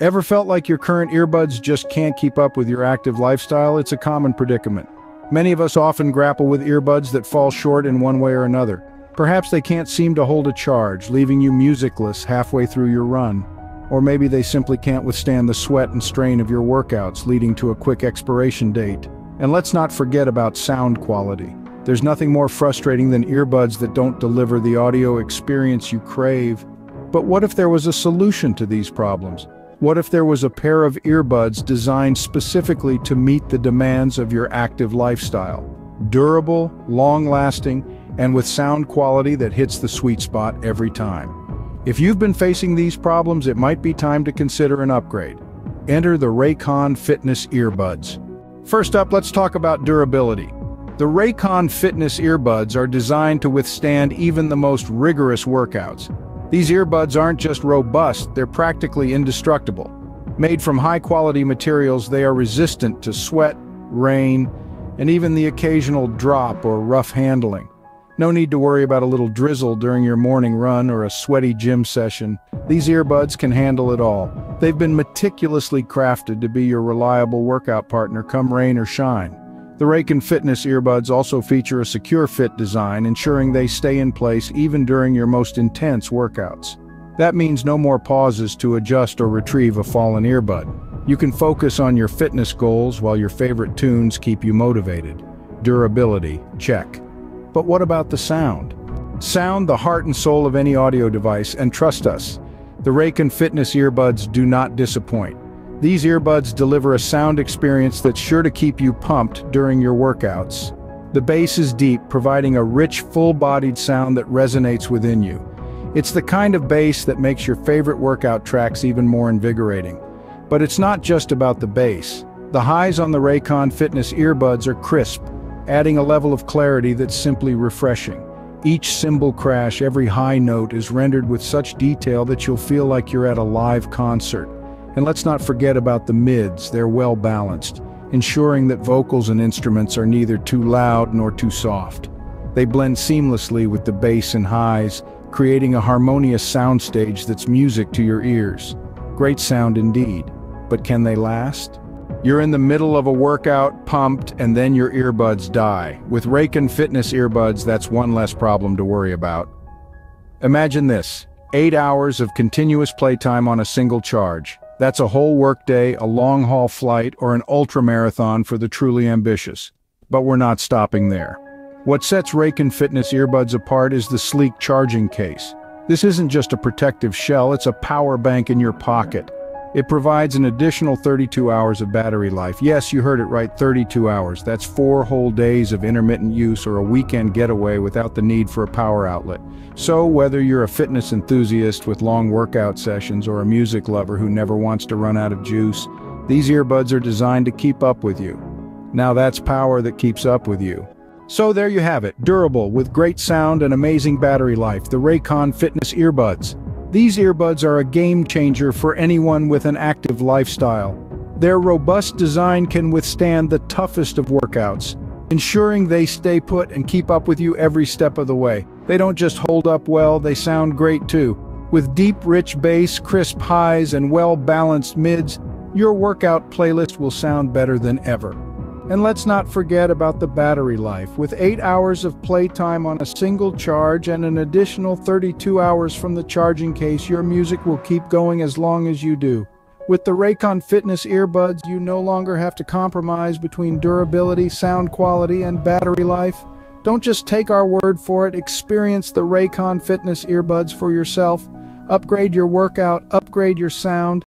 Ever felt like your current earbuds just can't keep up with your active lifestyle? It's a common predicament. Many of us often grapple with earbuds that fall short in one way or another. Perhaps they can't seem to hold a charge, leaving you musicless halfway through your run. Or maybe they simply can't withstand the sweat and strain of your workouts, leading to a quick expiration date. And let's not forget about sound quality. There's nothing more frustrating than earbuds that don't deliver the audio experience you crave. But what if there was a solution to these problems? What if there was a pair of earbuds designed specifically to meet the demands of your active lifestyle? Durable, long-lasting, and with sound quality that hits the sweet spot every time. If you've been facing these problems, it might be time to consider an upgrade. Enter the Raycon Fitness Earbuds. First up, let's talk about durability. The Raycon Fitness Earbuds are designed to withstand even the most rigorous workouts. These earbuds aren't just robust, they're practically indestructible. Made from high-quality materials, they are resistant to sweat, rain, and even the occasional drop or rough handling. No need to worry about a little drizzle during your morning run or a sweaty gym session. These earbuds can handle it all. They've been meticulously crafted to be your reliable workout partner come rain or shine. The Raycon Fitness earbuds also feature a secure fit design, ensuring they stay in place even during your most intense workouts. That means no more pauses to adjust or retrieve a fallen earbud. You can focus on your fitness goals while your favorite tunes keep you motivated. Durability, check. But what about the sound? Sound the heart and soul of any audio device, and trust us, the Raycon Fitness earbuds do not disappoint. These earbuds deliver a sound experience that's sure to keep you pumped during your workouts. The bass is deep, providing a rich, full-bodied sound that resonates within you. It's the kind of bass that makes your favorite workout tracks even more invigorating. But it's not just about the bass. The highs on the Raycon Fitness earbuds are crisp, adding a level of clarity that's simply refreshing. Each cymbal crash, every high note is rendered with such detail that you'll feel like you're at a live concert. And let's not forget about the mids, they're well balanced, ensuring that vocals and instruments are neither too loud nor too soft. They blend seamlessly with the bass and highs, creating a harmonious soundstage that's music to your ears. Great sound indeed, but can they last? You're in the middle of a workout, pumped, and then your earbuds die. With Raycon Fitness earbuds, that's one less problem to worry about. Imagine this, eight hours of continuous playtime on a single charge. That's a whole workday, a long-haul flight, or an ultra-marathon for the truly ambitious. But we're not stopping there. What sets Raycon Fitness earbuds apart is the sleek charging case. This isn't just a protective shell, it's a power bank in your pocket. It provides an additional 32 hours of battery life. Yes, you heard it right, 32 hours. That's four whole days of intermittent use or a weekend getaway without the need for a power outlet. So whether you're a fitness enthusiast with long workout sessions or a music lover who never wants to run out of juice, these earbuds are designed to keep up with you. Now that's power that keeps up with you. So there you have it, durable, with great sound and amazing battery life, the Raycon Fitness Earbuds. These earbuds are a game changer for anyone with an active lifestyle. Their robust design can withstand the toughest of workouts, ensuring they stay put and keep up with you every step of the way. They don't just hold up well, they sound great too. With deep, rich bass, crisp highs, and well-balanced mids, your workout playlist will sound better than ever. And let's not forget about the battery life. With 8 hours of playtime on a single charge and an additional 32 hours from the charging case, your music will keep going as long as you do. With the Raycon Fitness earbuds, you no longer have to compromise between durability, sound quality, and battery life. Don't just take our word for it, experience the Raycon Fitness earbuds for yourself. Upgrade your workout, upgrade your sound,